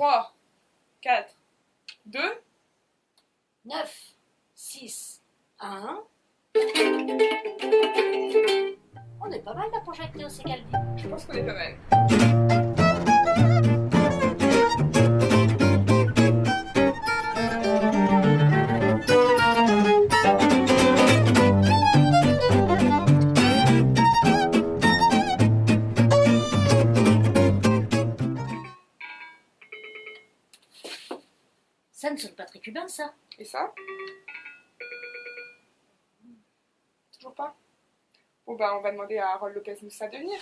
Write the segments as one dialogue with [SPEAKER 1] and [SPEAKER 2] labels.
[SPEAKER 1] 3, 4, 2.
[SPEAKER 2] 9, 6, 1. On est pas mal là pour Jacques Segaldi.
[SPEAKER 1] Je pense qu'on est pas mal.
[SPEAKER 2] Ça ne sonne pas très cubain ça.
[SPEAKER 1] Et ça Toujours pas Bon bah on va demander à Harold Lopez Moussa de venir.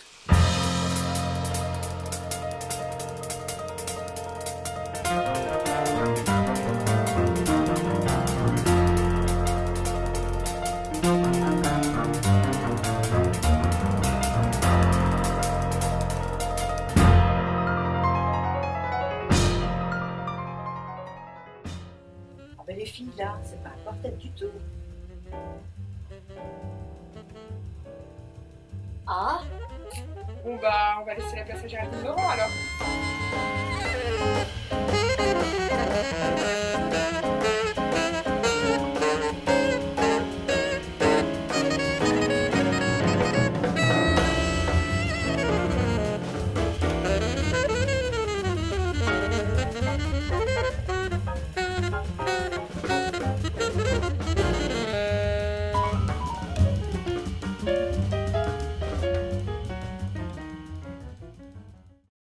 [SPEAKER 3] Ben les filles là, c'est pas un quartet du tout.
[SPEAKER 2] Ah,
[SPEAKER 1] bah on va laisser la place à Géraldine Laurent alors.